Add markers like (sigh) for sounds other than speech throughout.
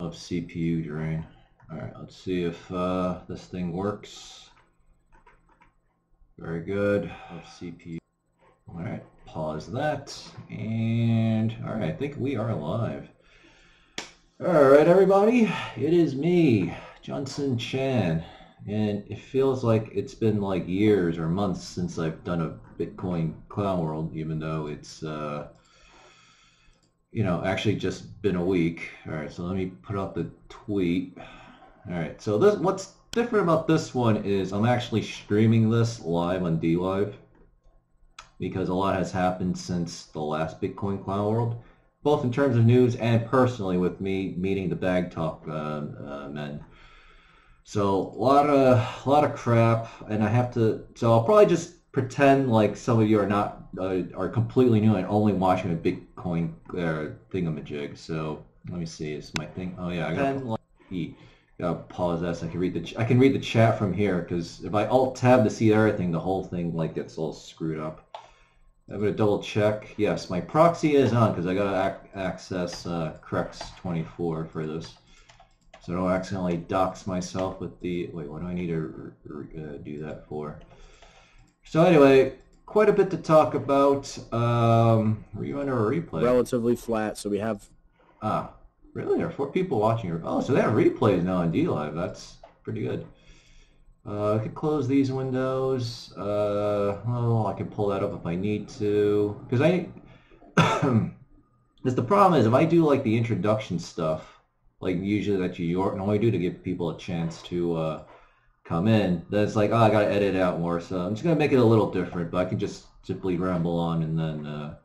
of CPU drain. All right, let's see if uh, this thing works. Very good. Of CPU. All right, pause that. And all right, I think we are live. All right, everybody, it is me, Junson Chan. And it feels like it's been like years or months since I've done a Bitcoin Clown World, even though it's, uh, you know, actually just been a week. All right, so let me put up the tweet. All right, so this what's different about this one is I'm actually streaming this live on DLive because a lot has happened since the last Bitcoin Clown World, both in terms of news and personally with me meeting the Bag Talk uh, uh, men. So a lot of a lot of crap, and I have to. So I'll probably just pretend like some of you are not uh, are completely new and only watching a Bitcoin uh, thingamajig. So let me see. Is my thing? Oh yeah, I got like, gotta pause that so I can read the I can read the chat from here because if I alt tab to see everything, the whole thing like gets all screwed up. I'm gonna double check. Yes, my proxy is on because I gotta ac access uh, Crex24 for this. So I don't accidentally dox myself with the, wait, what do I need to uh, do that for? So anyway, quite a bit to talk about. Um, were you under a replay? Relatively flat, so we have... Ah, really? There are four people watching. Oh, so they have replays now on DLive. That's pretty good. Uh, I could close these windows. Uh, oh, I can pull that up if I need to. Because I... (coughs) Because the problem is, if I do like the introduction stuff, like usually that you normally do to give people a chance to uh, come in. Then it's like, oh, I got to edit out more. So I'm just going to make it a little different, but I can just simply ramble on and then uh,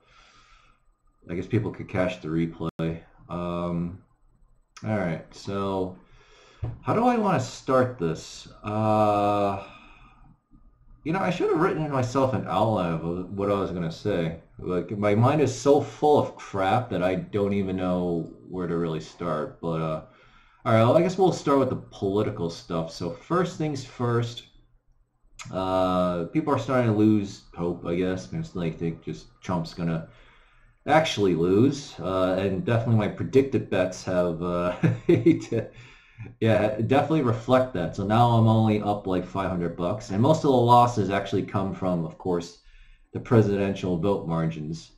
I guess people could catch the replay. Um, all right, so how do I want to start this? Uh, you know, I should have written myself an outline of what I was going to say. Like, my mind is so full of crap that I don't even know where to really start. But uh, all right, well, I guess we'll start with the political stuff. So first things first, uh, people are starting to lose hope. I guess because they think just Trump's gonna actually lose, uh, and definitely my PredictIt bets have. Uh, (laughs) yeah, definitely reflect that. So now I'm only up like 500 bucks, and most of the losses actually come from, of course, the presidential vote margins.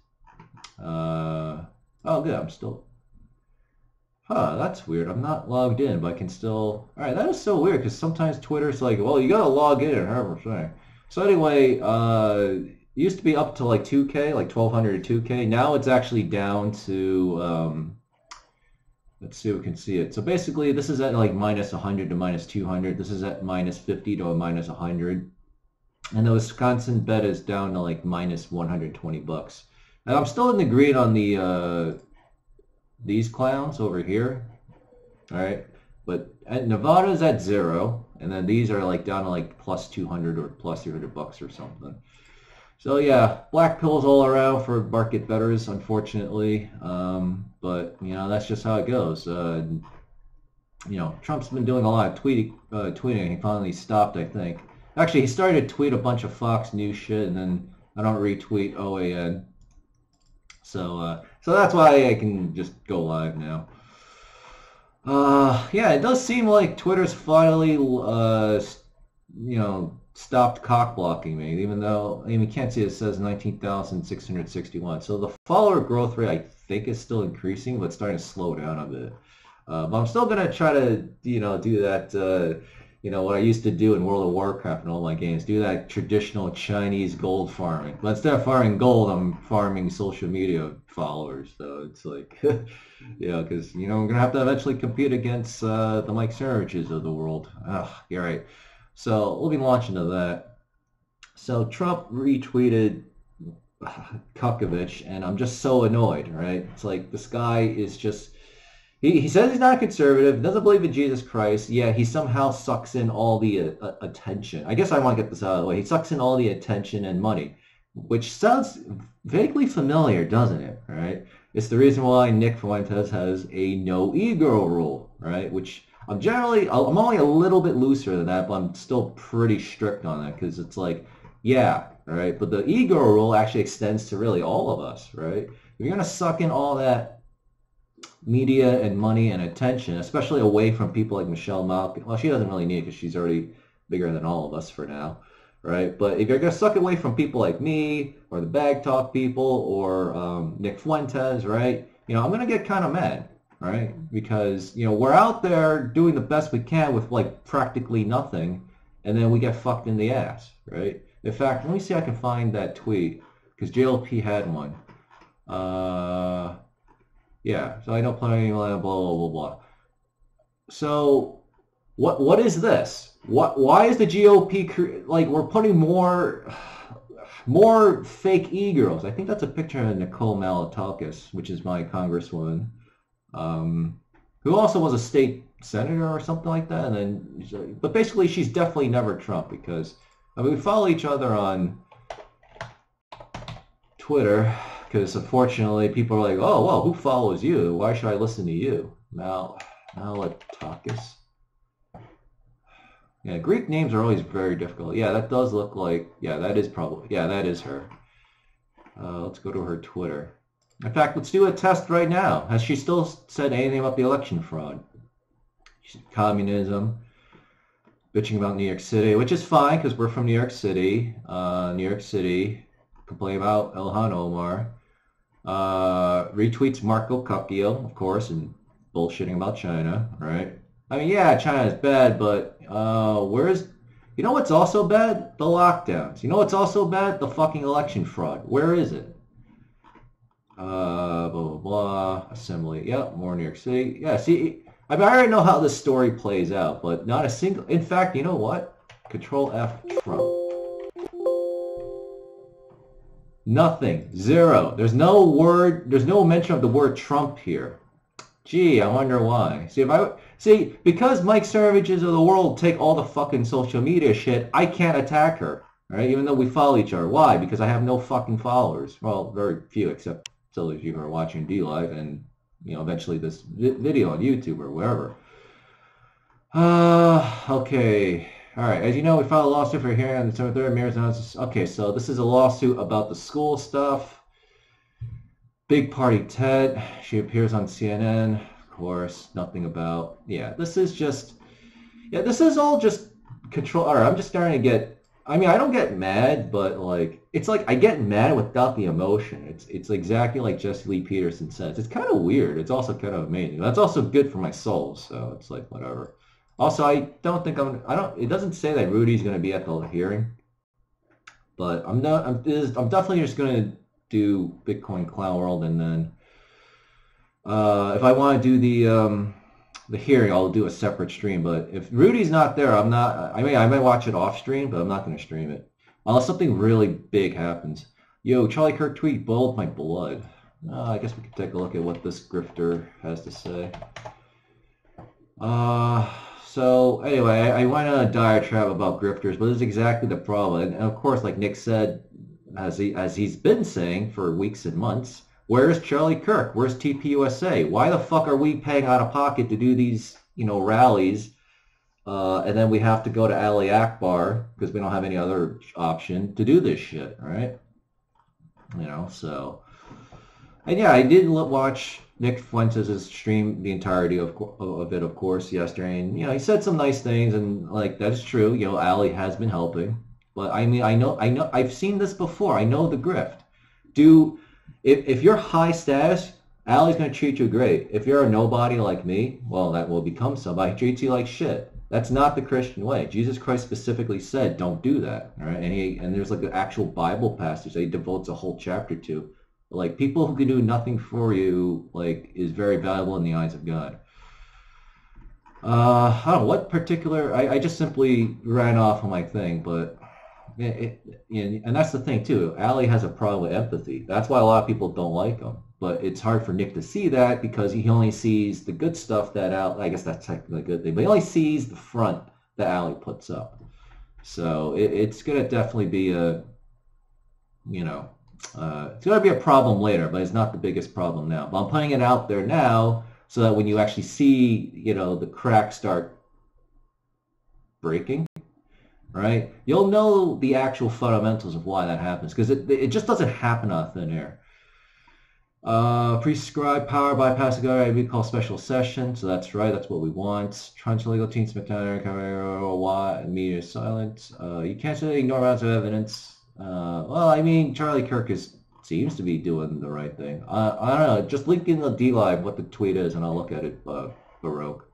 Uh, oh, good. I'm still huh, that's weird. I'm not logged in, but I can still... All right, that is so weird because sometimes Twitter's like, well, you got to log in, however saying. So anyway, uh, used to be up to like 2K, like 1200 to 2K. Now it's actually down to... Um, let's see if we can see it. So basically, this is at like minus 100 to minus 200. This is at minus 50 to a minus 100. And the Wisconsin bet is down to like minus 120 bucks. And I'm still in the green on the uh, these clowns over here. All right. But at Nevada's at zero. And then these are like down to like plus 200 or plus 300 bucks or something. So yeah, black pills all around for market betters, unfortunately. Um, but you know that's just how it goes. Uh, you know, Trump's been doing a lot of tweeting. Uh, tweeting. He finally stopped, I think. Actually, he started to tweet a bunch of Fox News shit, and then I don't retweet OAN. So uh, so that's why I can just go live now. Uh, yeah, it does seem like Twitter's finally, uh, you know, stopped cock blocking me, even though, I mean, can't see it says 19,661. So the follower growth rate, I think, is still increasing, but starting to slow down a bit. Uh, but I'm still going to try to, you know, do that, uh, you know, what I used to do in World of Warcraft and all my games, do that traditional Chinese gold farming. But instead of farming gold, I'm farming social media followers. So it's like, (laughs) you know, because, you know, I'm going to have to eventually compete against uh, the Mike Cernoviches of the world. Ugh, you're right. So we'll be launching to that. So Trump retweeted (laughs) Kukovich, and I'm just so annoyed, right? It's like this guy is just he, says he's not a conservative, doesn't believe in Jesus Christ. Yeah, he somehow sucks in all the uh, attention. I guess I want to get this out of the way. He sucks in all the attention and money, which sounds vaguely familiar, doesn't it? Right? It's the reason why Nick Fuentes has a no ego rule, right? Which I'm generally, I'm only a little bit looser than that, but I'm still pretty strict on that because it's like, yeah, right? But the ego rule actually extends to really all of us, right? If you're going to suck in all that media and money and attention, especially away from people like Michelle Malkin. Well, she doesn't really need it because she's already bigger than all of us for now, right? But if you're going to suck away from people like me or the Bag Talk people or um, Nick Fuentes, right? You know, I'm going to get kind of mad, right? Because, you know, we're out there doing the best we can with like practically nothing and then we get fucked in the ass, right? In fact, let me see if I can find that tweet because JLP had one. Uh, yeah, so I don't play any blah, blah, blah, blah. So what what is this? What why is the GOP like we're putting more (sighs) more fake e-girls? I think that's a picture of Nicole Malliotakis, which is my congresswoman, um, who also was a state senator or something like that. And then, but basically, she's definitely never Trump because I mean we follow each other on Twitter because unfortunately people are like, oh, well, who follows you? Why should I listen to you? Mal, Malliotakis. Yeah, Greek names are always very difficult. Yeah, that does look like, yeah, that is probably, yeah, that is her. Uh, let's go to her Twitter. In fact, let's do a test right now. Has she still said anything about the election fraud? She said communism, bitching about New York City, which is fine because we're from New York City. Uh, New York City, complain about Ilhan Omar. Uh, retweets Marco Cucchio, of course, and bullshitting about China, right? I mean, yeah, China is bad, but uh, where's, you know what's also bad? The lockdowns. You know what's also bad? The fucking election fraud. Where is it? Uh, blah, blah, blah. Assembly. Yep, more New York City. Yeah, see, I mean, I already know how this story plays out, but not a single, in fact, you know what? Control F Trump. Nothing. Zero. There's no word, there's no mention of the word Trump here. Gee, I wonder why. See, if I, see, because Mike Cernoviches of the world take all the fucking social media shit, I can't attack her, right? Even though we follow each other. Why? Because I have no fucking followers. Well, very few, except those of you who are watching DLive and, you know, eventually this vi video on YouTube or wherever. Uh, okay. All right. As you know, we filed a lawsuit for here on the 3rd. Mayor's Okay, so this is a lawsuit about the school stuff. Big Party Ted. She appears on CNN. Of course, nothing about. Yeah, this is just. Yeah, this is all just control. All right, I'm just starting to get. I mean, I don't get mad, but like, it's like I get mad without the emotion. It's it's exactly like Jesse Lee Peterson says. It's kind of weird. It's also kind of amazing. That's also good for my soul. So it's like whatever. Also, I don't think I'm. I don't. It doesn't say that Rudy's going to be at the hearing, but I'm not. I'm. I'm definitely just going to do Bitcoin Clown World, and then uh, if I want to do the um, the hearing, I'll do a separate stream. But if Rudy's not there, I'm not. I mean, I might watch it off stream, but I'm not going to stream it unless something really big happens. Yo, Charlie Kirk tweet boiled my blood. Uh, I guess we could take a look at what this grifter has to say. Uh, so anyway, I, I went on a diatribe about grifters, but this is exactly the problem. And, of course, like Nick said, as he as he's been saying for weeks and months, where's Charlie Kirk? Where's TPUSA? Why the fuck are we paying out of pocket to do these, you know, rallies? Uh, and then we have to go to Ali Akbar because we don't have any other option to do this shit, right? You know, so and yeah, I did watch Nick Fuentes' stream the entirety of, of it, of course, yesterday. And, you know, he said some nice things, and, like, that's true. You know, Ali has been helping. But, I mean, I know, I know, I've seen this before. I know the grift. Do, if, if you're high status, Ali's going to treat you great. If you're a nobody like me, well, that will become somebody. Treats you like shit. That's not the Christian way. Jesus Christ specifically said, don't do that. All right? And, he, and there's like an actual Bible passage that he devotes a whole chapter to like people who can do nothing for you, like is very valuable in the eyes of God. Uh, I don't know what particular. I, I just simply ran off on my thing, but it, it, and that's the thing too. Ali has a problem with empathy. That's why a lot of people don't like him. But it's hard for Nick to see that because he only sees the good stuff that Ali. I guess that's technically a good thing, but he only sees the front that Ali puts up. So it, it's gonna definitely be a, you know, uh, it's going to be a problem later, but it's not the biggest problem now. But I'm putting it out there now so that when you actually see, you know, the crack start breaking, right, you'll know the actual fundamentals of why that happens because it, it just doesn't happen on thin air. Uh, prescribed power bypass guy we call special session, so that's right, that's what we want. Trunch legal team SmackDown, Camaro, Watt, media silent. Uh, you can't ignore amounts of evidence. Uh, well, I mean, Charlie Kirk is seems to be doing the right thing. Uh, I don't know, just link in the DLive what the tweet is, and I'll look at it, uh, Baroque.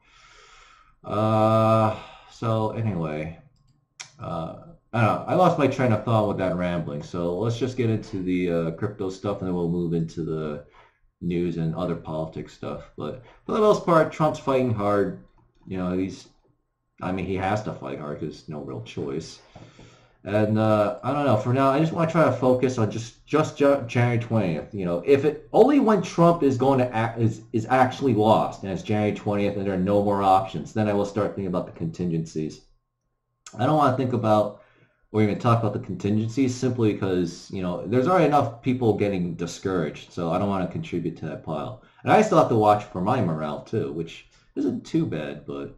Uh, so anyway, uh, I don't know. I lost my train of thought with that rambling. So let's just get into the uh, crypto stuff, and then we'll move into the news and other politics stuff. But for the most part, Trump's fighting hard. You know, he's, I mean, he has to fight hard because no real choice. And uh, I don't know. For now, I just want to try to focus on just just January 20th. You know, if it only when Trump is going to act is is actually lost, and it's January 20th, and there are no more options, then I will start thinking about the contingencies. I don't want to think about or even talk about the contingencies simply because you know there's already enough people getting discouraged so i don't want to contribute to that pile and i still have to watch for my morale too which isn't too bad but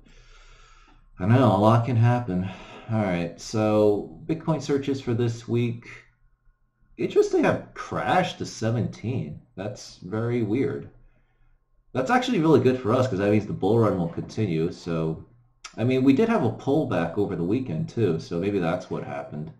i know a lot can happen all right so bitcoin searches for this week interesting have crashed to 17 that's very weird that's actually really good for us because that means the bull run will continue so I mean, we did have a pullback over the weekend too, so maybe that's what happened.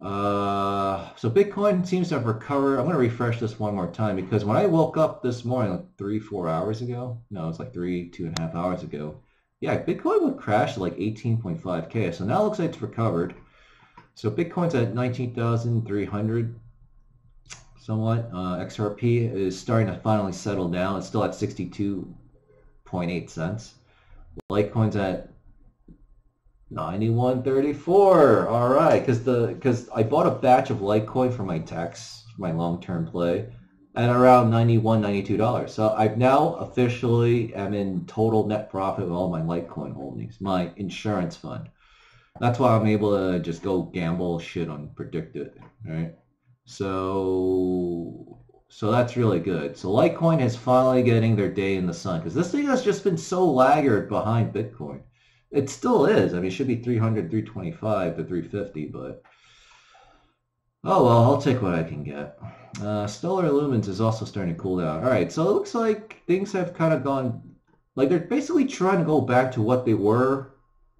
Uh, so Bitcoin seems to have recovered. I'm going to refresh this one more time because when I woke up this morning, like three, four hours ago, no, it's like three, two and a half hours ago. Yeah, Bitcoin would crash to like 18.5K. So now it looks like it's recovered. So Bitcoin's at 19,300 somewhat. Uh, XRP is starting to finally settle down. It's still at 62.8 cents. Litecoin's at 91.34. All right, because the because I bought a batch of Litecoin for my tax, my long-term play, at around 91 $92. So I've now officially am in total net profit with all my Litecoin holdings, my insurance fund. That's why I'm able to just go gamble shit on PredictIt, right? So so that's really good. So Litecoin is finally getting their day in the sun because this thing has just been so laggard behind Bitcoin. It still is. I mean, it should be 300, 325 to 350, but oh well, I'll take what I can get. Uh, Stellar Lumens is also starting to cool down. All right, so it looks like things have kind of gone, like they're basically trying to go back to what they were,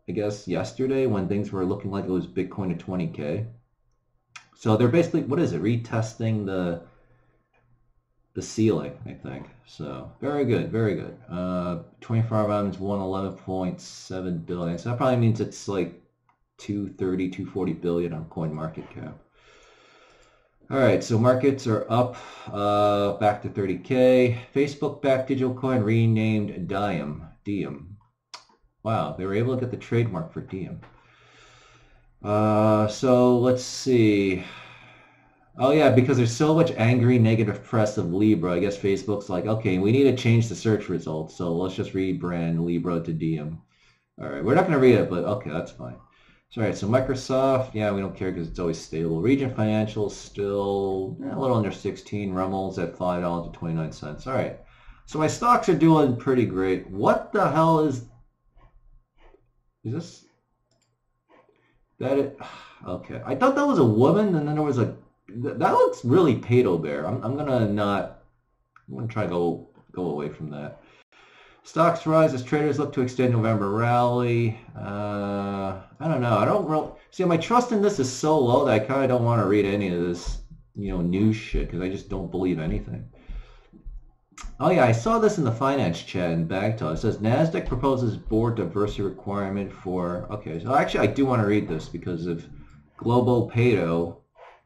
I guess, yesterday when things were looking like it was Bitcoin to 20K. So they're basically, what is it, retesting the the ceiling, I think. So very good, very good. Uh, 24 hour volume is 111.7 billion. So that probably means it's like 230, 240 billion on coin market cap. All right, so markets are up uh, back to 30K. Facebook backed digital coin renamed Diem. Diem. Wow, they were able to get the trademark for Diem. Uh, so let's see. Oh yeah, because there's so much angry negative press of Libra. I guess Facebook's like, okay, we need to change the search results, so let's just rebrand Libra to Diem. All right, we're not going to read it, but okay, that's fine. All right, so Microsoft, yeah, we don't care because it's always stable. Region Financial still eh, a little under 16. Rummel's at $5.29. All right, so my stocks are doing pretty great. What the hell is, is this, that it, (sighs) okay. I thought that was a woman and then there was a that looks really Pato Bear. I'm, I'm gonna not. I'm gonna try to go go away from that. Stocks rise as traders look to extend November rally. Uh, I don't know. I don't really see my trust in this is so low that I kind of don't want to read any of this, you know, news shit because I just don't believe anything. Oh yeah, I saw this in the finance chat in Bagtalk. It says Nasdaq proposes board diversity requirement for. Okay, so actually I do want to read this because of Global Pato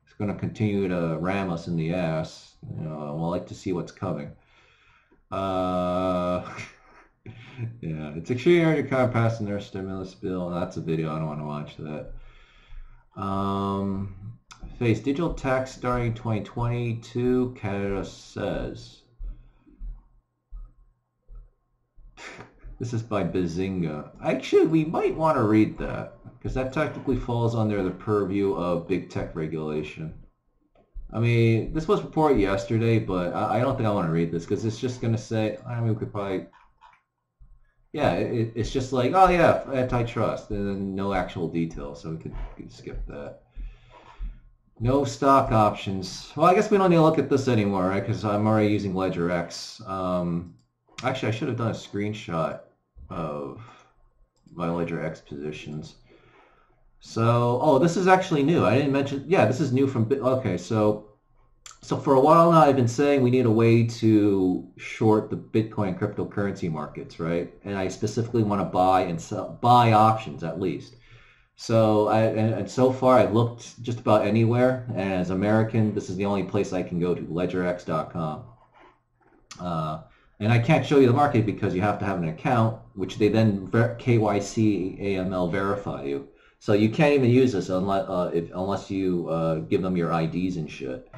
is going to continue to ram us in the ass. You know, we'll like to see what's coming. Uh, (laughs) yeah, it's to kind of pass in their stimulus bill. That's a video. I don't want to watch that. Um, face digital tax starting 2022, Canada says. (laughs) This is by Benzinga. Actually, we might want to read that because that technically falls under the purview of big tech regulation. I mean, this was reported yesterday, but I, I don't think I want to read this because it's just going to say, I mean, we could probably, yeah, it, it's just like, oh yeah, antitrust, and then no actual details, so we could, could skip that. No stock options. Well, I guess we don't need to look at this anymore, right? Because I'm already using LedgerX. Um, actually, I should have done a screenshot of my LedgerX positions. So, oh, this is actually new. I didn't mention. Yeah, this is new from. Okay, so so for a while now, I've been saying we need a way to short the Bitcoin cryptocurrency markets, right? And I specifically want to buy and sell, buy options at least. So I, and, and so far I've looked just about anywhere, and as American, this is the only place I can go to, ledgerx.com. Uh, and I can't show you the market because you have to have an account, which they then KYC AML verify you. So you can't even use this unless uh, if, unless you uh, give them your IDs and shit.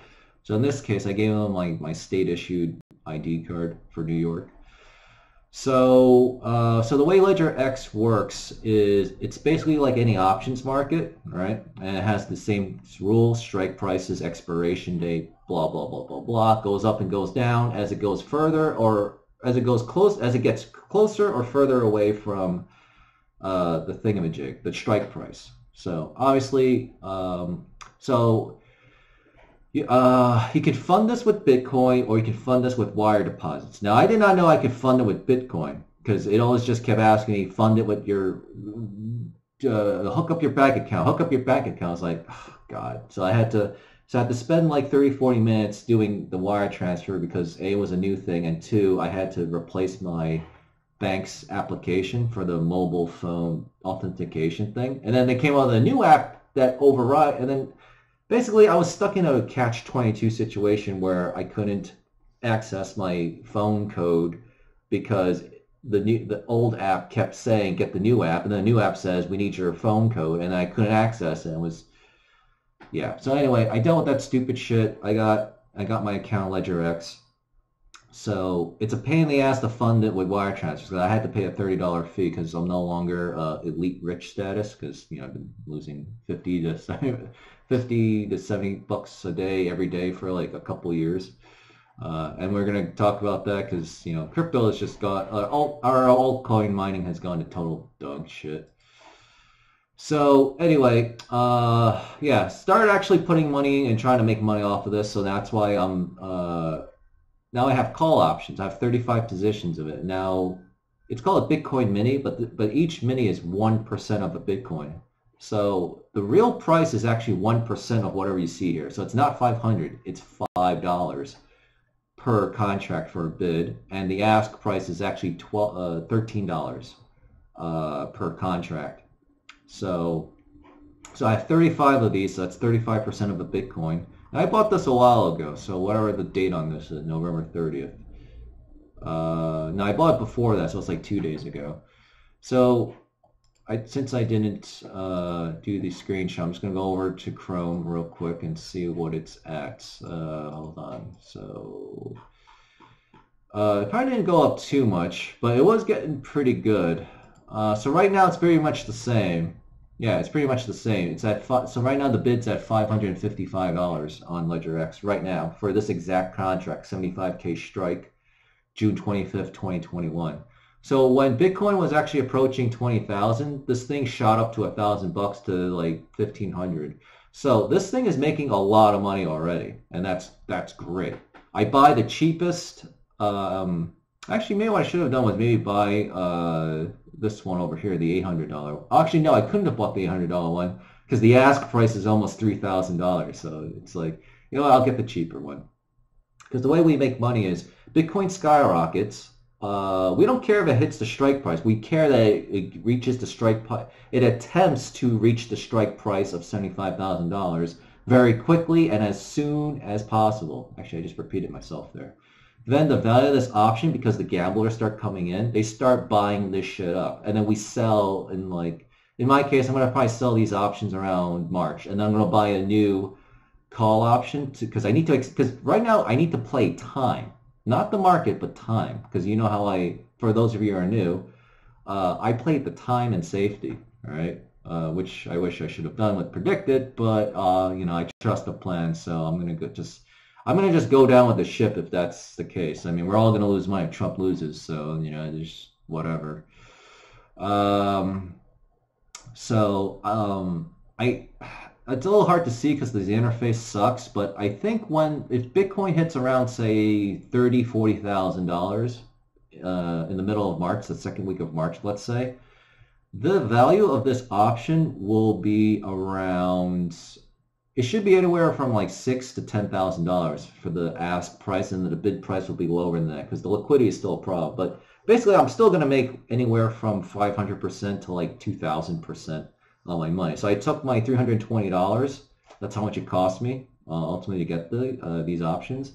So in this case, I gave them my, my state issued ID card for New York. So, uh, so the way LedgerX works is it's basically like any options market, right? And it has the same rules, strike prices, expiration date, blah, blah, blah, blah, blah. Goes up and goes down as it goes further or as it goes close, as it gets closer or further away from uh, the thingamajig, the strike price. So obviously, um, so uh, you can fund this with Bitcoin or you can fund this with wire deposits. Now, I did not know I could fund it with Bitcoin because it always just kept asking me, fund it with your, uh, hook up your bank account, hook up your bank account. I was like, oh, God. So I had to, so I had to spend like 30, 40 minutes doing the wire transfer because A, was a new thing, and two, I had to replace my bank's application for the mobile phone authentication thing. And then they came out with a new app that override, and then basically I was stuck in a catch-22 situation where I couldn't access my phone code because the new the old app kept saying get the new app and the new app says we need your phone code and I couldn't access it. It was yeah. So anyway, I dealt with that stupid shit. I got I got my account LedgerX So it's a pain in the ass to fund it with wire transfers. I had to pay a thirty dollar fee because I'm no longer uh, elite rich status because you know I've been losing fifty to 50 to 70 bucks a day every day for like a couple years. Uh, and we're going to talk about that because, you know, crypto has just got, uh, alt, our altcoin mining has gone to total dog shit. So anyway, uh, yeah, started actually putting money and trying to make money off of this. So that's why I'm, uh, now I have call options. I have 35 positions of it. Now it's called a Bitcoin mini, but, but each mini is 1% of a Bitcoin. So the real price is actually 1% of whatever you see here. So it's not 500, it's $5 per contract for a bid. And the ask price is actually 12, uh, $13 uh, per contract. So, so I have 35 of these, so that's 35% of a Bitcoin. And I bought this a while ago, so whatever the date on this is, November 30th. Uh, now I bought it before that, so it's like two days ago. So I, since I didn't uh, do the screenshot, I'm just going to go over to Chrome real quick and see what it's at. Uh, hold on. So uh, it probably didn't go up too much, but it was getting pretty good. Uh, so right now it's very much the same. Yeah, it's pretty much the same. It's at so right now the bid's at $555 on LedgerX right now for this exact contract, 75k strike, June 25th, 2021. So when Bitcoin was actually approaching 20,000, this thing shot up to a thousand bucks to like 1500. So this thing is making a lot of money already, and that's that's great. I buy the cheapest. Um, actually, maybe what I should have done was maybe buy uh, this one over here, the $800. Actually, no, I couldn't have bought the $800 one because the ask price is almost $3,000. So it's like, you know, I'll get the cheaper one. Because the way we make money is Bitcoin skyrockets uh, we don't care if it hits the strike price. We care that it, it reaches the strike price. It attempts to reach the strike price of $75,000 very quickly and as soon as possible. Actually, I just repeated myself there. Then the value of this option, because the gamblers start coming in, they start buying this shit up. And then we sell in like, in my case, I'm going to probably sell these options around March. And then I'm going to buy a new call option because I need to, because right now I need to play time not the market, but time. Because you know how I, for those of you who are new, uh, I played the time and safety, right? Uh, which I wish I should have done with PredictIt, but uh, you know I trust the plan, so I'm gonna go just I'm gonna just go down with the ship if that's the case. I mean, we're all gonna lose money if Trump loses, so you know, just whatever. Um, so um, I it's a little hard to see because the interface sucks, but I think when if Bitcoin hits around say thirty, forty thousand dollars uh, in the middle of March, the second week of March, let's say, the value of this option will be around. It should be anywhere from like six to ten thousand dollars for the ask price, and the bid price will be lower than that because the liquidity is still a problem. But basically, I'm still going to make anywhere from 500% to like 2,000% on my money. So I took my $320. That's how much it cost me uh, ultimately to get the uh, these options.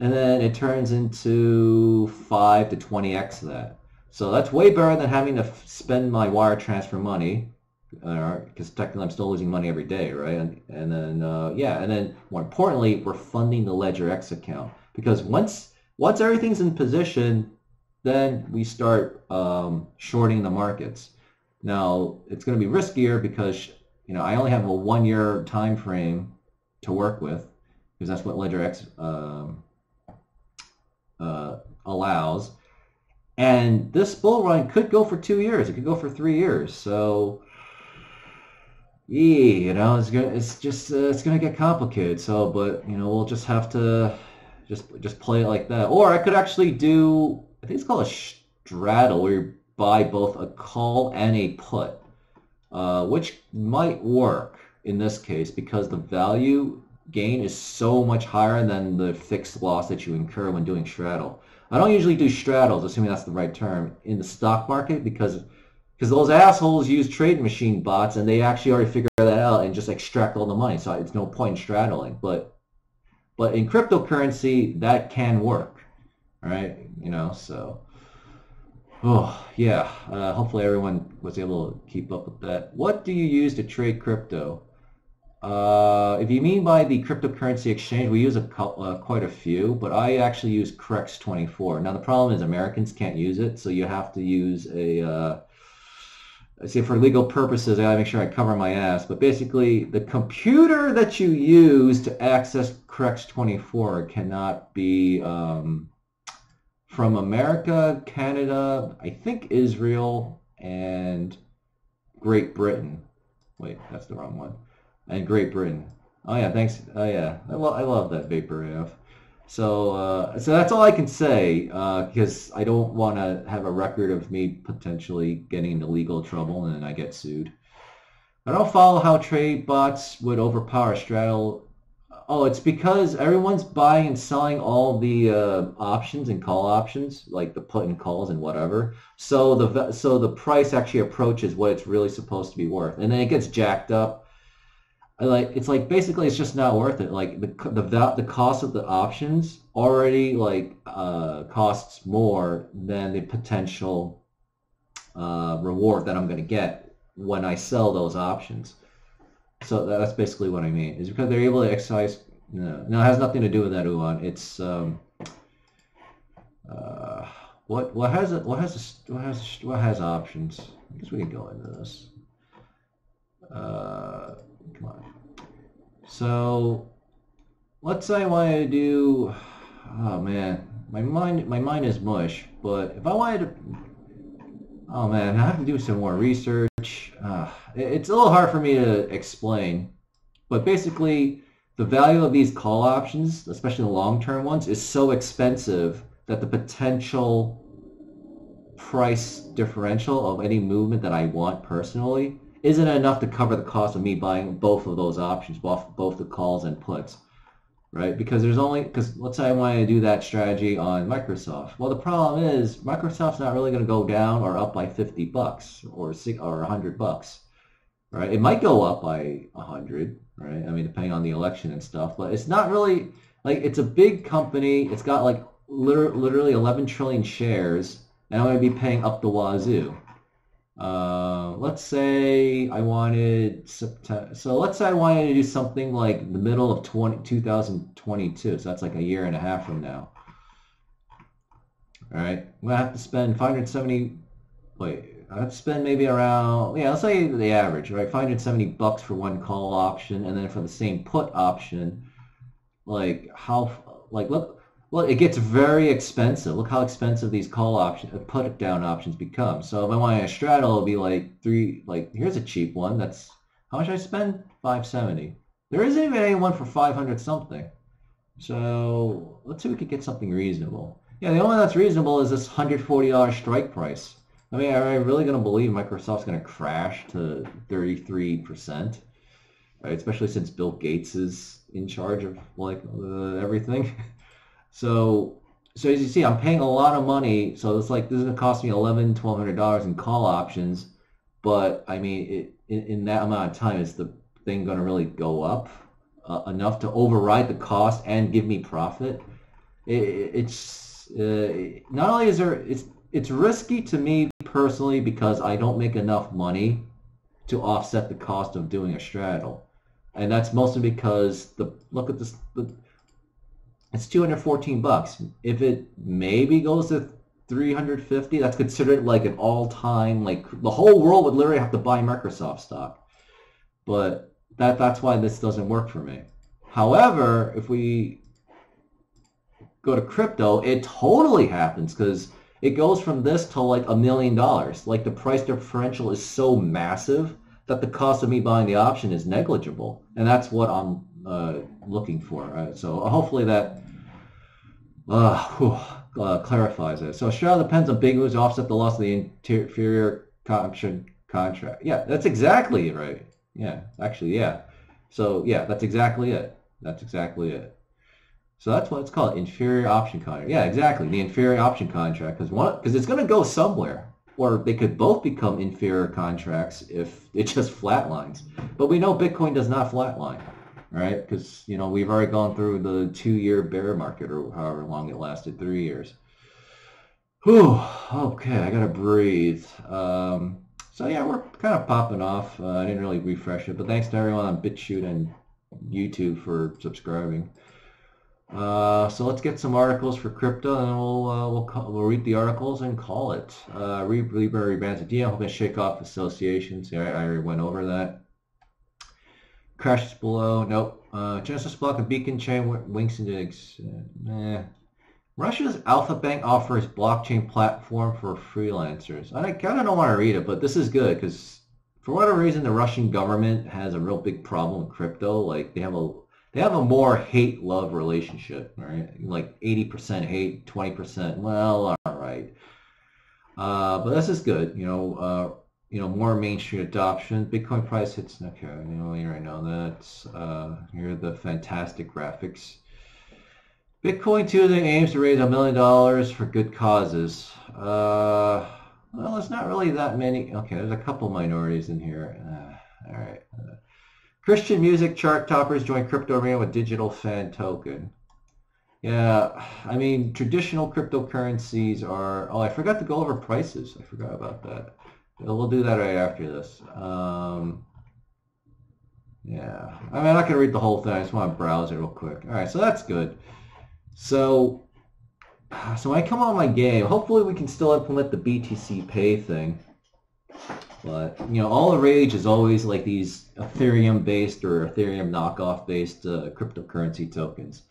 And then it turns into 5 to 20x that. So that's way better than having to spend my wire transfer money because uh, technically I'm still losing money every day, right? And, and then, uh, yeah, and then more importantly, we're funding the LedgerX account because once once everything's in position, then we start um, shorting the markets. Now it's going to be riskier because you know I only have a one-year time frame to work with because that's what LedgerX um, uh, allows. And this bull run could go for two years. It could go for three years. So, yeah, you know, it's gonna, it's just, uh, it's gonna get complicated. So, but you know, we'll just have to just, just play it like that. Or I could actually do, I think it's called a straddle, where buy both a call and a put, uh, which might work in this case because the value gain is so much higher than the fixed loss that you incur when doing straddle. I don't usually do straddles, assuming that's the right term, in the stock market because because those assholes use trade machine bots and they actually already figure that out and just extract all the money. So it's no point in straddling. But but in cryptocurrency, that can work, right? You know, so oh yeah. Uh, hopefully everyone was able to keep up with that. What do you use to trade crypto? Uh, if you mean by the cryptocurrency exchange, we use a uh, quite a few, but I actually use Crex24. Now the problem is Americans can't use it, so you have to use a. Uh, see, for legal purposes, I gotta make sure I cover my ass. But basically, the computer that you use to access Crex24 cannot be um, from America, Canada, I think Israel, and Great Britain. Wait, that's the wrong one and Great Britain. Oh yeah, thanks. Oh yeah, I, lo- I love that Vaporwave. So uh, so that's all I can say because uh, I don't want to have a record of me potentially getting into legal trouble and then I get sued. I don't follow how trade bots would overpower straddle. Oh, it's because everyone's buying and selling all the uh, options and call options, like the put and calls and whatever. So the so the price actually approaches what it's really supposed to be worth, and then it gets jacked up like it's like basically it's just not worth it. Like the the the cost of the options already like uh, costs more than the potential uh, reward that I'm going to get when I sell those options. So that's basically what I mean. Is because they're able to exercise. No, no, it has nothing to do with that Uwan. It's um, uh, what what has it? What has what has what has options? I guess we can go into this. Uh, come on. So let's say I wanted to do, oh man, my mind, my mind is mush, but if I wanted to, oh man, I have to do some more research. Uh, it's a little hard for me to explain, but basically the value of these call options, especially the long-term ones, is so expensive that the potential price differential of any movement that I want personally isn't enough to cover the cost of me buying both of those options, both both the calls and puts, right? Because there's only because let's say I want to do that strategy on Microsoft. Well, the problem is Microsoft's not really going to go down or up by 50 bucks or or 100 bucks, right? It might go up by 100, right? I mean, depending on the election and stuff, but it's not really like it's a big company. It's got like literally 11 trillion shares, and I'm going to be paying up the wazoo uh, let's say I wanted September. So let's say I wanted to do something like the middle of 20, 2022. So that's like a year and a half from now. All right, I'm gonna have to spend 570. Wait, I have to spend maybe around yeah, let's say the average, right? 570 bucks for one call option, and then for the same put option, like how like look well, it gets very expensive. Look how expensive these call options, uh, put down options become. So if I want a straddle, it'll be like three, like here's a cheap one. That's How much I spend? 570. There isn't even anyone for 500 something. So let's see if we could get something reasonable. Yeah, the only one that's reasonable is this $140 strike price. I mean, are I really going to believe Microsoft's going to crash to 33%? Right? Especially since Bill Gates is in charge of like uh, everything. (laughs) So, so as you see, I'm paying a lot of money. So it's like this is going to cost me $1,100, $1,200 in call options. But I mean, it, in, in that amount of time, is the thing going to really go up uh, enough to override the cost and give me profit? It, it's uh, not only is there it's it's risky to me personally because I don't make enough money to offset the cost of doing a straddle, and that's mostly because the look at this the it's 214 bucks. If it maybe goes to 350, that's considered like an all-time like the whole world would literally have to buy Microsoft stock. But that that's why this doesn't work for me. However, if we go to crypto, it totally happens because it goes from this to like a million dollars. Like the price differential is so massive that the cost of me buying the option is negligible, and that's what I'm uh, looking for. Right? So hopefully that uh, whew, uh, clarifies it. So Australia depends on big moves to offset the loss of the inferior option contract. Yeah, that's exactly right. Yeah, actually, yeah. So yeah, that's exactly it. That's exactly it. So that's what it's called, inferior option contract. Yeah, exactly, the inferior option contract, because one, because it's going to go somewhere, or they could both become inferior contracts if it just flatlines. But we know Bitcoin does not flatline right? Because you know we've already gone through the two-year bear market or however long it lasted, three years. Whew. Okay, I gotta breathe. Um, so yeah, we're kind of popping off. Uh, I didn't really refresh it, but thanks to everyone on BitChute and YouTube for subscribing. Uh, so let's get some articles for crypto, and we'll uh, we'll, call, we'll read the articles and call it. Uh, Libra rebrands. I'm going to shake off associations. Yeah, I already went over that. Crashes below. Nope. Uh, Genesis block a beacon chain winks into. Uh, eh. Russia's Alpha Bank offers blockchain platform for freelancers. I kind of don't want to read it, but this is good because for whatever reason, the Russian government has a real big problem with crypto. Like they have a they have a more hate love relationship, right? Like 80% hate, 20%. Well, all right. Uh, but this is good. You know, uh, you know, more mainstream adoption. Bitcoin price hits, okay, you know, right now that's, uh, here are the fantastic graphics. Bitcoin Tuesday aims to raise a million dollars for good causes. Uh, well, it's not really that many. Okay, there's a couple minorities in here. Uh, all right. Uh, Christian music chart toppers join crypto arena with digital fan token. Yeah, I mean, traditional cryptocurrencies are, oh, I forgot to go over prices. I forgot about that. We'll do that right after this. Um, yeah, I mean, I'm not going to read the whole thing. I just want to browse it real quick. All right, so that's good. So, so I come on my game, hopefully we can still implement the BTC Pay thing. But, you know, all the rage is always like these Ethereum-based or Ethereum knockoff-based uh, cryptocurrency tokens.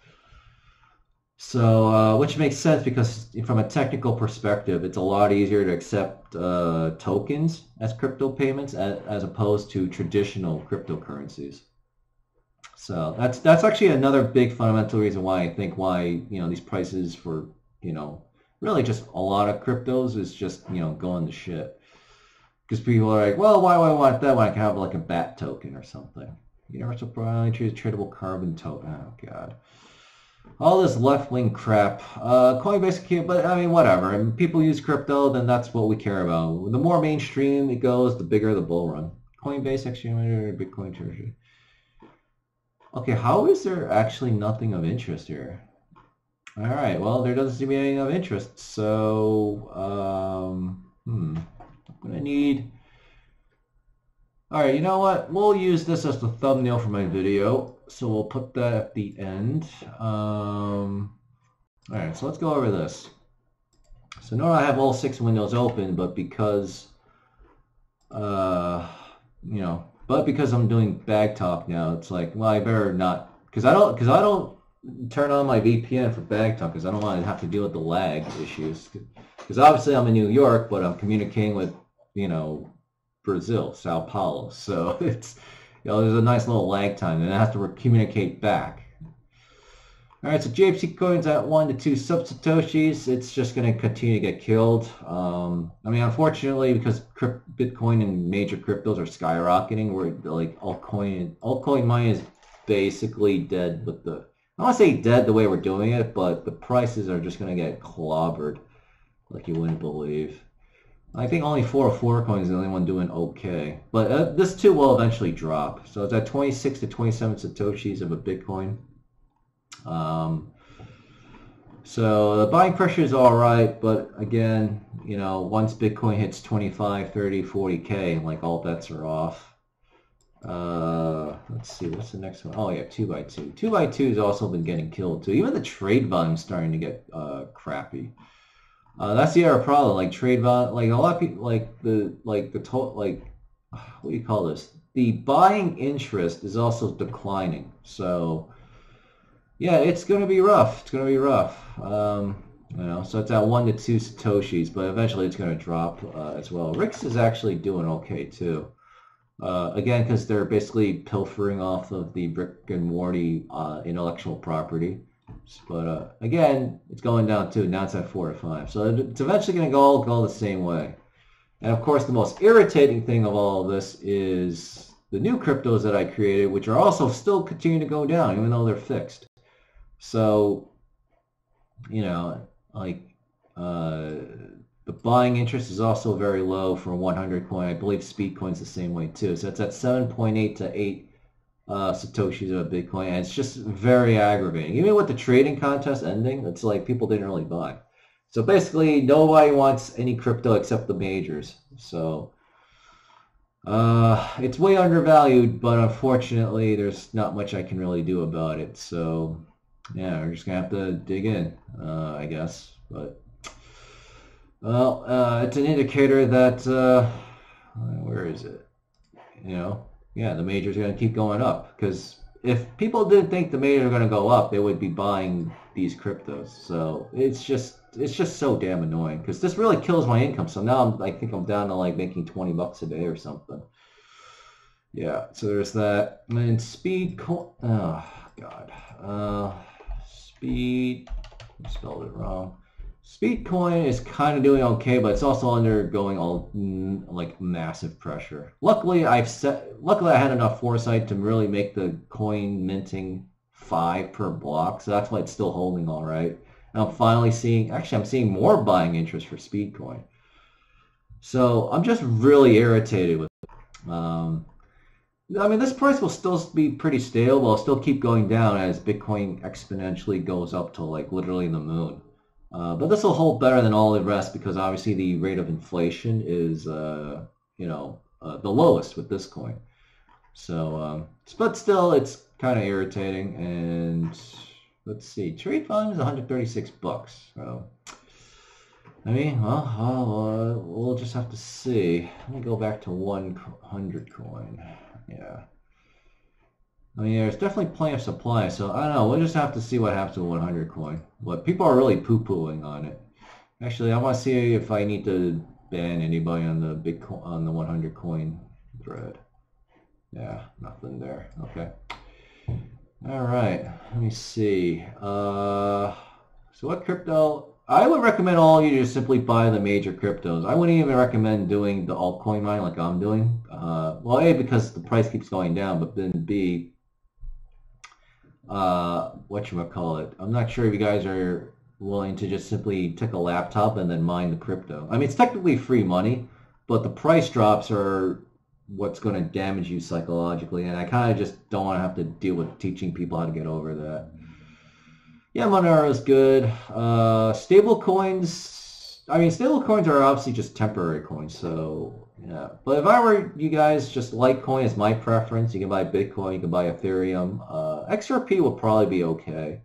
So, uh, which makes sense because from a technical perspective, it's a lot easier to accept uh, tokens as crypto payments as, as, opposed to traditional cryptocurrencies. So that's that's actually another big fundamental reason why I think why you know these prices for you know really just a lot of cryptos is just you know going to shit because people are like, well, why do I want that when I can have like a BAT token or something? Universal Primary Tradable Carbon Token. Oh God all this left-wing crap. Uh, Coinbase, but I mean, whatever. People use crypto, then that's what we care about. The more mainstream it goes, the bigger the bull run. Coinbase, exchange, Bitcoin treasury. Okay, how is there actually nothing of interest here? All right, well, there doesn't seem to be anything of interest. So, um, hmm, I'm gonna need. All right, you know what? We'll use this as the thumbnail for my video so we'll put that at the end. Um, all right, so let's go over this. So now I have all six windows open, but because, uh, you know, but because I'm doing bag talk now, it's like, well, I better not, because I don't, because I don't turn on my VPN for bag talk, because I don't want to have to deal with the lag issues. Because obviously I'm in New York, but I'm communicating with, you know, Brazil, Sao Paulo. So (laughs) it's you know, there's a nice little lag time, and it has to communicate back. All right, so JPC coins at one to two sub satoshis, it's just going to continue to get killed. Um, I mean, unfortunately, because Bitcoin and major cryptos are skyrocketing, where like altcoin altcoin money is basically dead with the. I don't say dead the way we're doing it, but the prices are just going to get clobbered, like you wouldn't believe. I think only four or four coin is the only one doing okay, but uh, this too will eventually drop. So it's at 26 to 27 satoshis of a Bitcoin. Um, so the buying pressure is all right, but again, you know, once Bitcoin hits 25, 30, 40K, like all bets are off. Uh, let's see, what's the next one? Oh yeah, 2 by 2 2 by 2 has also been getting killed too. Even the trade volume's starting to get uh, crappy. Uh, that's the other problem. Like trade volume, like a lot of people, like the like the total, like (sighs) what do you call this? The buying interest is also declining. So yeah, it's going to be rough. It's going to be rough. Um, you know, so it's at one to two satoshis, but eventually it's going to drop uh, as well. Ricks is actually doing okay too. Uh, again, because they're basically pilfering off of the Rick and Morty uh, intellectual property. But uh, again, it's going down too. Now it's at four to five. So it's eventually going to go all go the same way. And of course, the most irritating thing of all of this is the new cryptos that I created, which are also still continuing to go down, even though they're fixed. So, you know, like uh, the buying interest is also very low for 100 coin. I believe Speedcoin's the same way too. So it's at 7.8 to 8 uh, satoshis of a Bitcoin, and it's just very aggravating. Even with the trading contest ending, it's like people didn't really buy. So basically, nobody wants any crypto except the majors. So uh, it's way undervalued, but unfortunately, there's not much I can really do about it. So yeah, we're just gonna have to dig in, uh, I guess. But well, uh, it's an indicator that uh, where is it? You know, yeah, the majors are gonna keep going up because if people didn't think the majors are gonna go up, they would be buying these cryptos. So it's just it's just so damn annoying because this really kills my income. So now I'm, I think I'm down to like making 20 bucks a day or something. Yeah, so there's that. And speed, co- oh god. Uh, Speed, I spelled it wrong. Speedcoin is kind of doing okay, but it's also undergoing all mm, like massive pressure. Luckily, I've set. Luckily, I had enough foresight to really make the coin minting five per block, so that's why it's still holding all right. And I'm finally seeing. Actually, I'm seeing more buying interest for Speedcoin. So I'm just really irritated with. It. Um, I mean, this price will still be pretty stable. It'll still keep going down as Bitcoin exponentially goes up to like literally the moon. Uh, but this will hold better than all the rest because obviously the rate of inflation is, uh, you know, uh, the lowest with this coin. So, um, but still, it's kind of irritating. And let's see, trade volume is 136 bucks. So, I mean, well, uh, we'll just have to see. Let me go back to 100 coin. Yeah. I mean, there's definitely plenty of supply, so I don't know. We'll just have to see what happens to 100 coin. But people are really poo-pooing on it. Actually, I want to see if I need to ban anybody on the big on the 100 coin thread. Yeah, nothing there. Okay. All right. Let me see. Uh, so what crypto I would recommend all you to simply buy the major cryptos. I wouldn't even recommend doing the altcoin mine like I'm doing. Uh, well, A, because the price keeps going down, but then B, uh, what you call it? I'm not sure if you guys are willing to just simply take a laptop and then mine the crypto. I mean, it's technically free money, but the price drops are what's going to damage you psychologically, and I kind of just don't want to have to deal with teaching people how to get over that. Yeah, Monero is good. Uh, stable coins. I mean, stable coins are obviously just temporary coins. So yeah. But if I were you guys, just Litecoin is my preference. You can buy Bitcoin. You can buy Ethereum. Uh, XRP will probably be okay.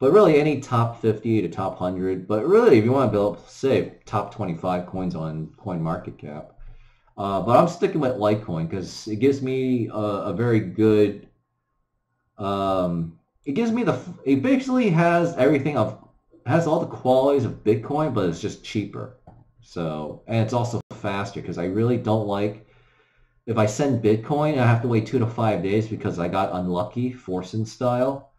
But really, any top 50 to top 100. But really, if you want to build, say, top 25 coins on Coin Market Cap. Uh, but I'm sticking with Litecoin because it gives me a, a very good um, it gives me the it basically has everything of has all the qualities of Bitcoin, but it's just cheaper. So and it's also faster because I really don't like if I send Bitcoin, I have to wait two to five days because I got unlucky, forcing style.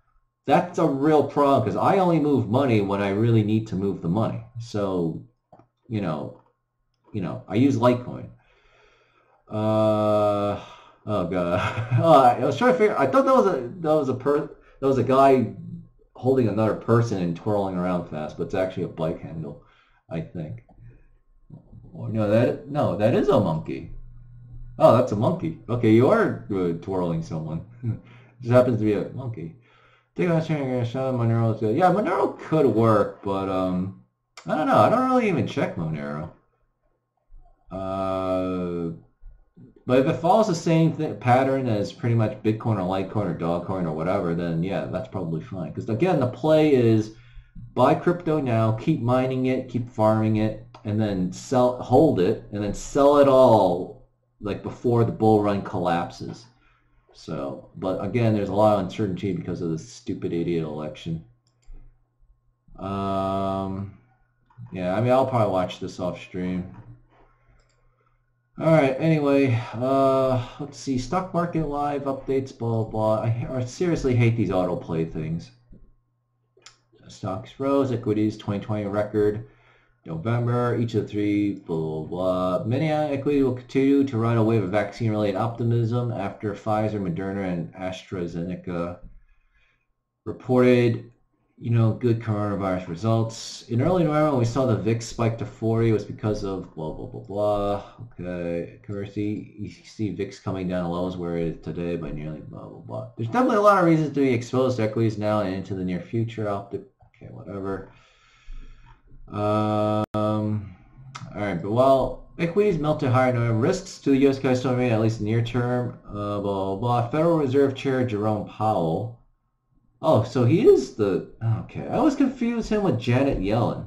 That's a real problem because I only move money when I really need to move the money. So, you know, you know, I use Litecoin. Uh, oh god, (laughs) oh, I was trying to figure. I thought that was a that was a per that was a guy holding another person and twirling around fast, but it's actually a bike handle, I think. Or no, that no, that is a monkey. Oh, that's a monkey. Okay, you are uh, twirling someone. (laughs) just happens to be a monkey. Take on Monero is good. Yeah, Monero could work, but um, I don't know. I don't really even check Monero. Uh, but if it follows the same th- pattern as pretty much Bitcoin or Litecoin or Dogecoin or whatever, then yeah, that's probably fine. Because again, the play is buy crypto now, keep mining it, keep farming it, and then sell, hold it, and then sell it all like before the bull run collapses. So, but again, there's a lot of uncertainty because of this stupid idiot election. Um, yeah, I mean, I'll probably watch this off stream. All right. Anyway, uh, let's see. Stock market live updates. Blah blah. I, I seriously hate these autoplay things. Stocks rose. Equities 2020 record. November. Each of the three. Blah blah. blah. Many equity will continue to ride a wave of vaccine-related optimism after Pfizer, Moderna, and AstraZeneca reported you know, good coronavirus results. In early November, when we saw the VIX spike to 40, it was because of blah, blah, blah, blah. Okay, currency, you see VIX coming down to lows where it is today by nearly blah, blah, blah. There's definitely a lot of reasons to be exposed to equities now and into the near future. Okay, whatever. Um, all right, but while equities melt to higher, no risks to the U.S. still remain at least near term. Uh, blah, blah, blah. Federal Reserve Chair Jerome Powell Oh, so he is the... Okay, I always confuse him with Janet Yellen.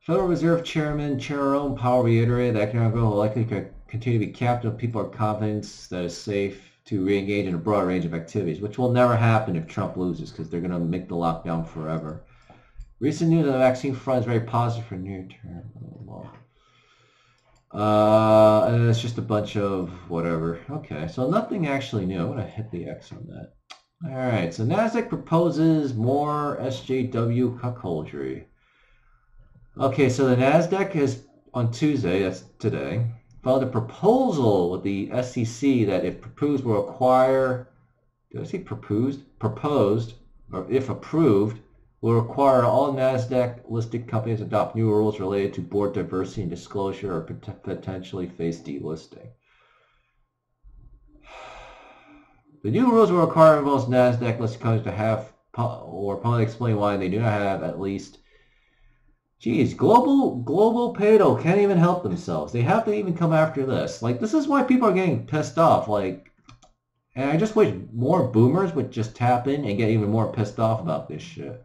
Federal Reserve Chairman Jerome Powell reiterated that economic growth will likely continue to be capped if people are confident that it's safe to re-engage in a broad range of activities, which will never happen if Trump loses because they're going to make the lockdown forever. Recent news on the vaccine front is very positive for near term. Uh, and it's just a bunch of whatever. Okay, so nothing actually new. I'm going to hit the X on that. All right, so NASDAQ proposes more SJW cuckoldry. Okay, so the NASDAQ has, on Tuesday, that's today, filed a proposal with the SEC that if proposed will require, did I say proposed? Proposed, or if approved, will require all NASDAQ listed companies adopt new rules related to board diversity and disclosure or potentially face delisting. The new rules will require most NASDAQ listed companies to have or publicly explain why they do not have at least Geez, global global pedo can't even help themselves. They have to even come after this. Like this is why people are getting pissed off. Like, and I just wish more boomers would just tap in and get even more pissed off about this shit.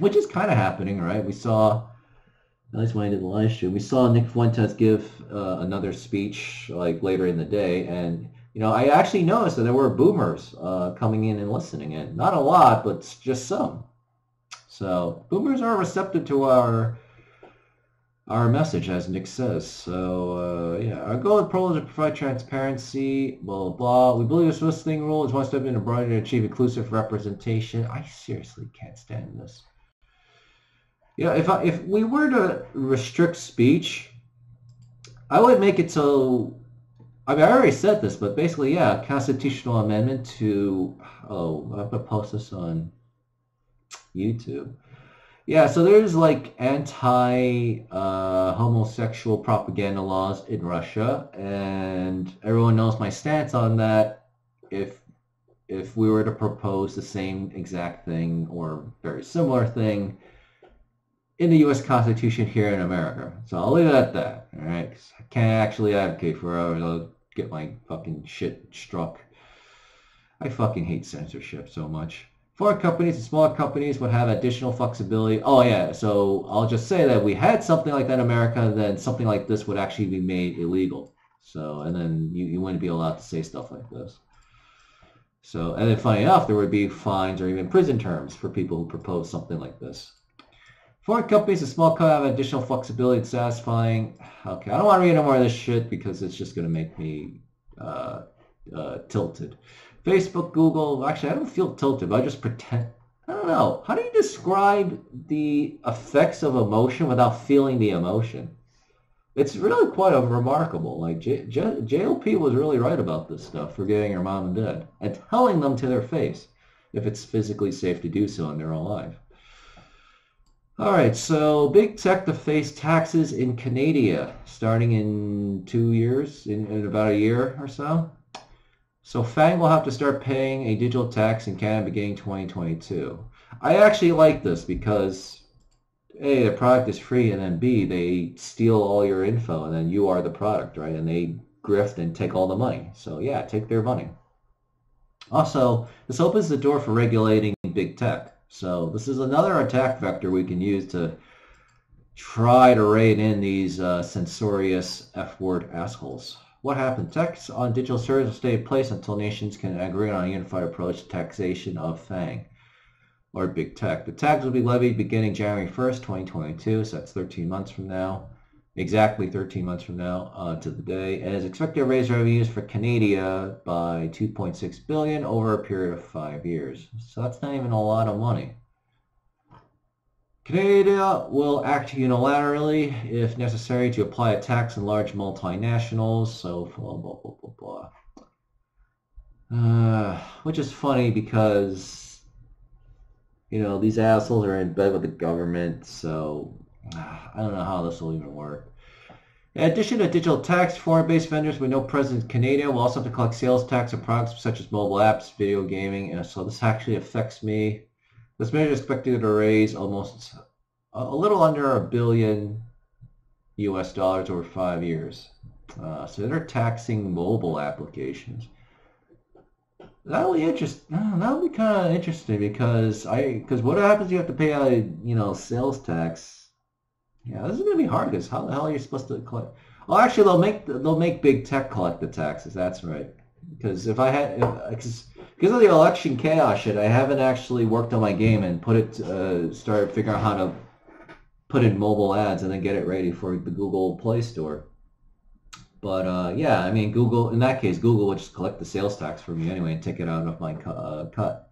Which is kind of happening, right? We saw, at least when I did the live stream, we saw Nick Fuentes give uh, another speech like later in the day, and you know, I actually noticed that there were boomers uh, coming in and listening in. Not a lot, but just some. So boomers are receptive to our our message, as Nick says. So uh, yeah, our goal at Pro is to provide transparency. Blah blah blah. We believe this listing rule is one step in a broader to achieve inclusive representation. I seriously can't stand this. Yeah, if I, if we were to restrict speech, I would make it so I mean, I already said this, but basically, yeah, constitutional amendment to, oh, I'm to post this on YouTube. Yeah, so there's like anti-homosexual uh, propaganda laws in Russia, and everyone knows my stance on that. If if we were to propose the same exact thing or very similar thing in the U.S. Constitution here in America, so I'll leave it at that. All right, I can't actually advocate for it get my fucking shit struck. I fucking hate censorship so much. Foreign companies and smaller companies would have additional flexibility. Oh yeah, so I'll just say that we had something like that in America, then something like this would actually be made illegal. So, and then you, you wouldn't be allowed to say stuff like this. So, and then funny enough, there would be fines or even prison terms for people who propose something like this. Foreign companies and small companies have additional flexibility and satisfying. Okay, I don't want to read any more of this shit because it's just going to make me uh, uh, tilted. Facebook, Google, actually I don't feel tilted, I just pretend. I don't know. How do you describe the effects of emotion without feeling the emotion? It's really quite a remarkable. Like J- J- JLP was really right about this stuff, forgetting your mom and dad, and telling them to their face if it's physically safe to do so and they're alive. All right, so big tech to face taxes in Canada starting in two years, in, in about a year or so. So FANG will have to start paying a digital tax in Canada beginning 2022. I actually like this because A, the product is free, and then B, they steal all your info, and then you are the product, right? And they grift and take all the money. So yeah, take their money. Also, this opens the door for regulating big tech. So this is another attack vector we can use to try to rein in these uh, censorious F-word assholes. What happened? Tax on digital services will stay in place until nations can agree on a unified approach to taxation of FANG, or big tech. The tax will be levied beginning January 1st, 2022, so that's 13 months from now, exactly 13 months from now uh, to the day, and is expected to raise revenues for Canada by 2.6 billion over a period of five years. So that's not even a lot of money. Canada will act unilaterally if necessary to apply a tax on large multinationals. So blah blah blah blah blah. Uh, which is funny because you know these assholes are in bed with the government. So uh, I don't know how this will even work. In addition to digital tax, foreign-based vendors with no presence in Canada will also have to collect sales tax on products such as mobile apps, video gaming, and so this actually affects me this measure is expected to raise almost a little under a billion US dollars over five years. Uh, so they're taxing mobile applications. That'll be interesting. That'll be kind of interesting because I because what happens? You have to pay a you know sales tax. Yeah, this is gonna be hard because how the hell are you supposed to collect? Well, actually, they'll make they'll make big tech collect the taxes. That's right. Because if I had if, because of the election chaos shit, I haven't actually worked on my game and put it, uh, started figuring out how to put in mobile ads and then get it ready for the Google Play Store. But uh, yeah, I mean, Google, in that case, Google would just collect the sales tax for me anyway and take it out of my uh, cut.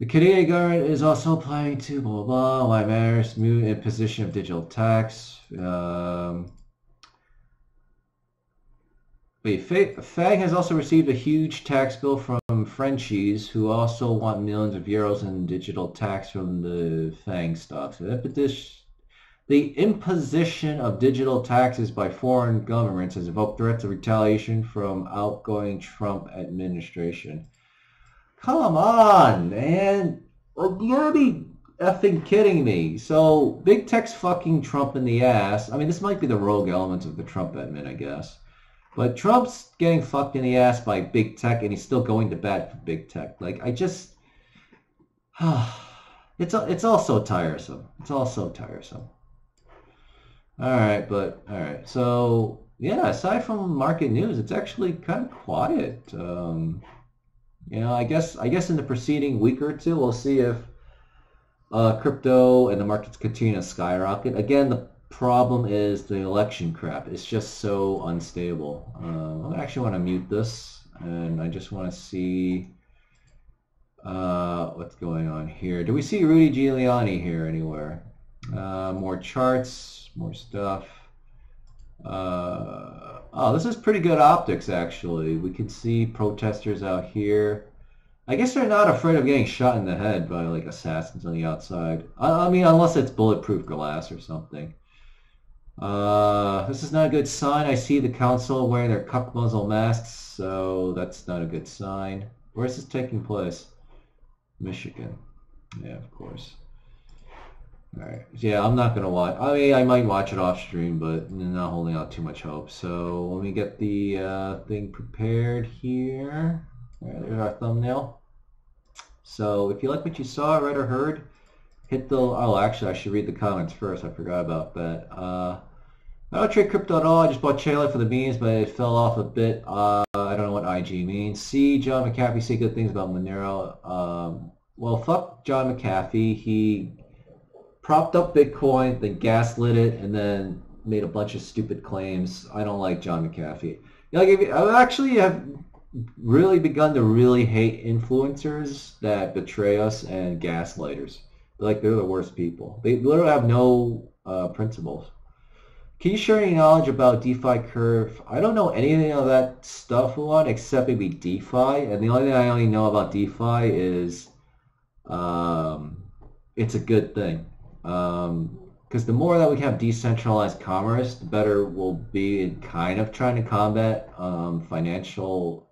The Canadian government is also planning to blah blah. Why matters? Move of digital tax. Um, Wait, FANG has also received a huge tax bill from Frenchies, who also want millions of euros in digital tax from the FANG stocks. The imposition of digital taxes by foreign governments has evoked threats of retaliation from outgoing Trump administration. Come on, man. Like, you gotta be effing kidding me. So, big tech's fucking Trump in the ass. I mean, this might be the rogue elements of the Trump admin, I guess. But Trump's getting fucked in the ass by big tech, and he's still going to bat for big tech. Like I just, (sighs) it's it's all so tiresome. It's all so tiresome. All right, but all right. So yeah, aside from market news, it's actually kind of quiet. Um, you know, I guess I guess in the preceding week or two, we'll see if uh, crypto and the markets continue to skyrocket. Again, the problem is the election crap. It's just so unstable. Uh, I actually want to mute this, and I just want to see uh, what's going on here. Do we see Rudy Giuliani here anywhere? Uh, more charts, more stuff. Uh, oh, this is pretty good optics, actually. We can see protesters out here. I guess they're not afraid of getting shot in the head by like assassins on the outside. I, I mean, unless it's bulletproof glass or something. Uh, this is not a good sign. I see the council wearing their cup muzzle masks, so that's not a good sign. Where is this taking place? Michigan. Yeah, of course. Alright. Yeah, I'm not going to watch. I mean, I might watch it off stream, but not holding out too much hope. So let me get the uh, thing prepared here. Right, there's our thumbnail. So if you like what you saw, read, or heard, hit the... Oh, actually, I should read the comments first. I forgot about that. Uh, I don't trade crypto at all. I just bought Chainlink for the beans, but it fell off a bit. Uh, I don't know what IG means. See John McAfee say good things about Monero. Um, well, fuck John McAfee. He propped up Bitcoin, then gaslit it, and then made a bunch of stupid claims. I don't like John McAfee. If, I actually have really begun to really hate influencers that betray us and gaslighters. Like they're the worst people. They literally have no uh, principles. Can you share any knowledge about DeFi Curve? I don't know anything of that stuff a lot except maybe DeFi. And the only thing I only know about DeFi is um, it's a good thing. Because um, the more that we have decentralized commerce, the better we'll be in kind of trying to combat um, financial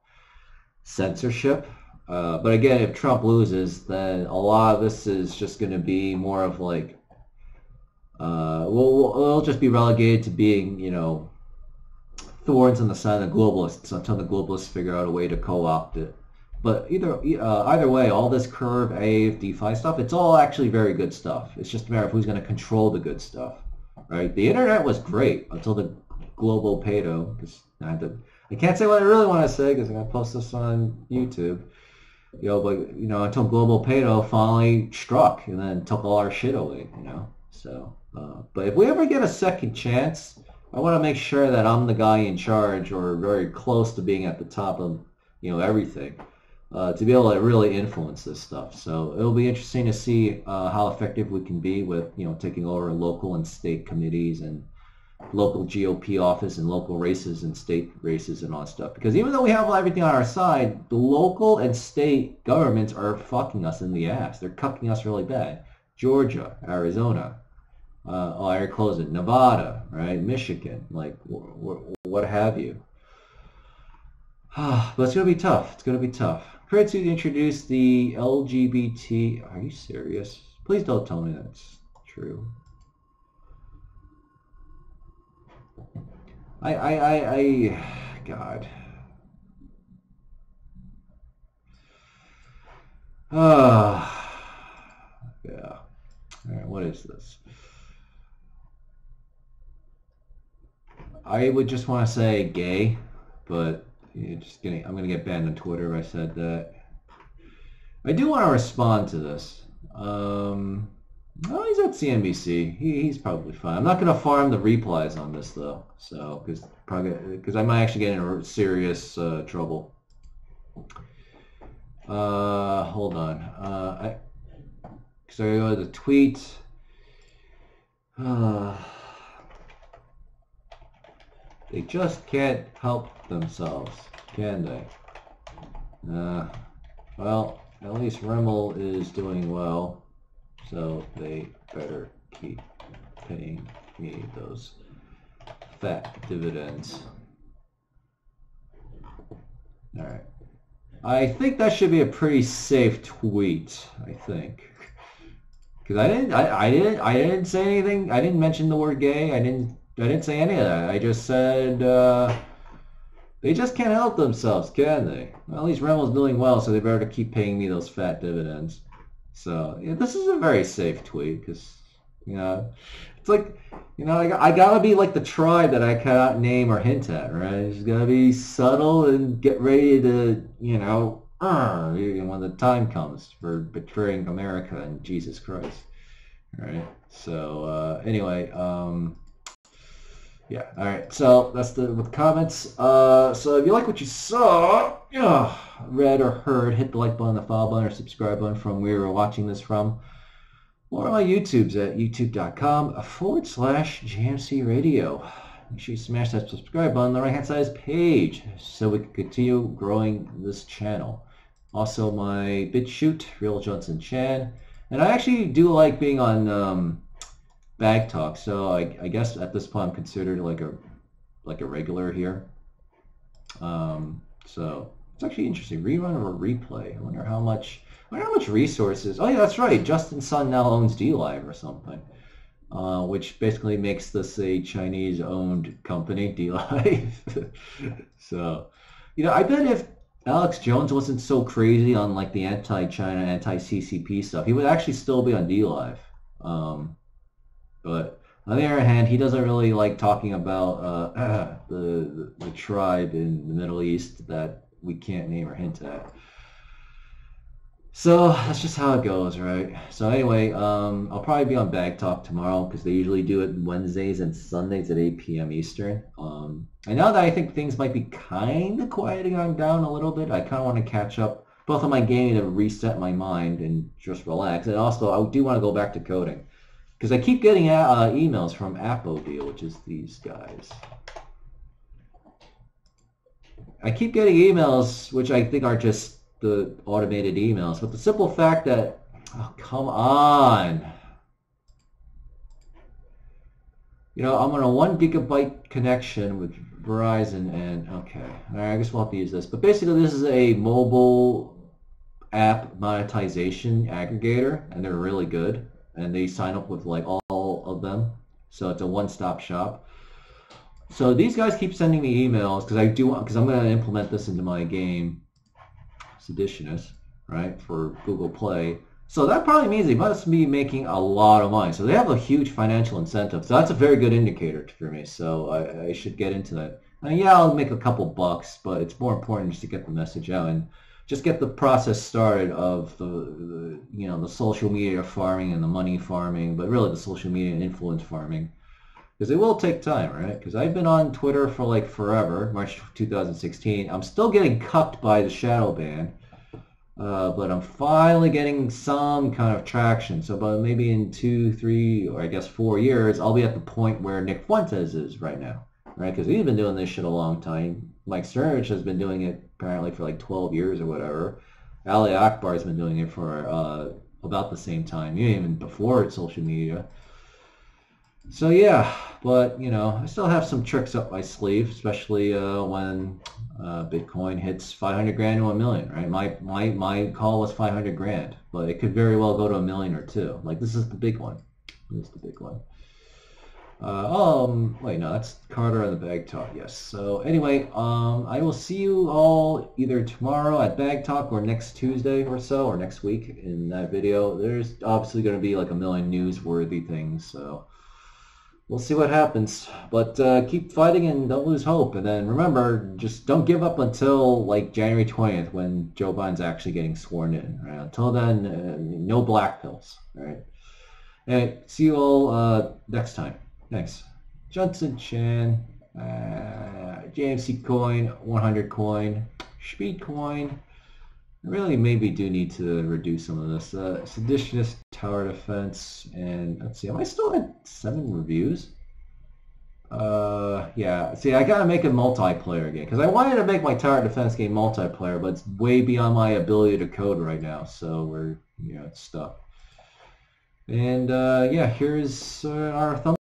censorship. Uh, but again, if Trump loses, then a lot of this is just going to be more of like uh, we'll, we'll just be relegated to being, you know, thorns on the side of the globalists until the globalists figure out a way to co-opt it. But either uh, either way, all this curve, Aave, DeFi stuff, it's all actually very good stuff. It's just a matter of who's going to control the good stuff, right? The internet was great until the global pedo. Because I had to, I can't say what I really want to say because I'm going to post this on YouTube. You know, but you know, until global pedo finally struck and then took all our shit away. You know, so. Uh, but if we ever get a second chance, I want to make sure that I'm the guy in charge or very close to being at the top of you know everything uh, to be able to really influence this stuff. So it'll be interesting to see uh, how effective we can be with you know taking over local and state committees and local GOP office and local races and state races and all that stuff. Because even though we have everything on our side, the local and state governments are fucking us in the ass. They're cucking us really bad. Georgia, Arizona, uh, oh, I close it. Nevada, right? Michigan, like what have you. (sighs) but it's going to be tough. It's going to be tough. Prince to introduce the LGBT. Are you serious? Please don't tell me that's true. I, I, I, I, God. Ah, yeah. All right, what is this? I would just want to say gay, but just getting, I'm going to get banned on Twitter I said that. I do want to respond to this. Um, oh, he's at CNBC. He, he's probably fine. I'm not going to farm the replies on this though, so because probably because I might actually get into serious uh, trouble. Uh, hold on. Uh, I so I go to the tweet. Uh, they just can't help themselves, can they? Uh, well, at least Rimmel is doing well, so they better keep paying me those fat dividends. All right. I think that should be a pretty safe tweet, I think. Because I didn't, I, I didn't, I didn't say anything. I didn't mention the word gay. I didn't I didn't say any of that. I just said uh, they just can't help themselves, can they? Well, at least Rimmel's doing well, so they better keep paying me those fat dividends. So yeah, this is a very safe tweet because you know it's like you know I, I gotta be like the tribe that I cannot name or hint at, right? It's gotta be subtle and get ready to you know uh, when the time comes for betraying America and Jesus Christ, right? So uh, anyway. Um, yeah. All right. So that's the with comments. Uh, so if you like what you saw, read or heard, hit the like button, the follow button, or subscribe button from where you're watching this from. Or my YouTube's at youtube.com forward slash JMC Radio. Make sure you smash that subscribe button on the right hand side of this page so we can continue growing this channel. Also my BitChute, Real Junson Chan. And I actually do like being on um, bag talk. So I, I guess at this point I'm considered like a like a regular here. Um, so it's actually interesting. Rerun or replay. I wonder how much. I wonder how much resources. Oh yeah, that's right. Justin Sun now owns DLive or something, uh, which basically makes this a Chinese-owned company, DLive. (laughs) so, you know, I bet if Alex Jones wasn't so crazy on like the anti-China, anti-CCP stuff, he would actually still be on DLive. Um, but on the other hand, he doesn't really like talking about uh, (clears throat) the, the, tribe in the Middle East that we can't name or hint at. So that's just how it goes, right? So anyway, um, I'll probably be on Bag Talk tomorrow because they usually do it Wednesdays and Sundays at 8 p.m. Eastern. Um, and now that I think things might be kind of quieting on down a little bit, I kind of want to catch up both on my gaming to reset my mind and just relax. And also, I do want to go back to coding because I keep getting uh, emails from Appodeal, which is these guys. I keep getting emails which I think are just the automated emails, but the simple fact that, oh, come on. You know, I'm on a one gigabyte connection with Verizon and, okay, all right, I guess we'll have to use this. But basically this is a mobile app monetization aggregator and they're really good and they sign up with like all of them. So it's a one-stop shop. So these guys keep sending me emails because I do want, because I'm going to implement this into my game Seditionis, right, for Google Play. So that probably means they must be making a lot of money. So they have a huge financial incentive. So that's a very good indicator for me. So I, I should get into that. And yeah, I'll make a couple bucks, but it's more important just to get the message out and just get the process started of the, the you know the social media farming and the money farming, but really the social media and influence farming because it will take time, right? Because I've been on Twitter for like forever, March 2016. I'm still getting cucked by the shadow ban, uh, but I'm finally getting some kind of traction. So, but maybe in two, three, or I guess four years, I'll be at the point where Nick Fuentes is right now, right? Because he's been doing this shit a long time. Mike Sternich has been doing it apparently for like 12 years or whatever. Ali Akbar has been doing it for uh, about the same time, even before social media. So yeah, but you know, I still have some tricks up my sleeve, especially uh, when uh, Bitcoin hits 500 grand to a million, right? My my my call was 500 grand, but it could very well go to a million or two. Like this is the big one. This is the big one. Uh, um, wait, no, that's Carter and the Bag Talk. Yes. So anyway, um, I will see you all either tomorrow at Bag Talk or next Tuesday or so, or next week in that video. There's obviously going to be like a million newsworthy things, so we'll see what happens. But uh, keep fighting and don't lose hope. And then remember, just don't give up until like January 20th when Joe Biden's actually getting sworn in. Right? Until then, uh, no black pills. All right. Anyway, see you all uh, next time. Thanks. Junson Chan, uh, JMC coin, 100 coin, Speed coin. I really maybe do need to reduce some of this. Uh, Seditionis Tower Defense, and let's see, am I still at seven reviews? Uh, yeah. See, I gotta make a multiplayer game because I wanted to make my tower defense game multiplayer, but it's way beyond my ability to code right now. So we're, you know, it's stuck. And uh, yeah, here's uh, our thumb.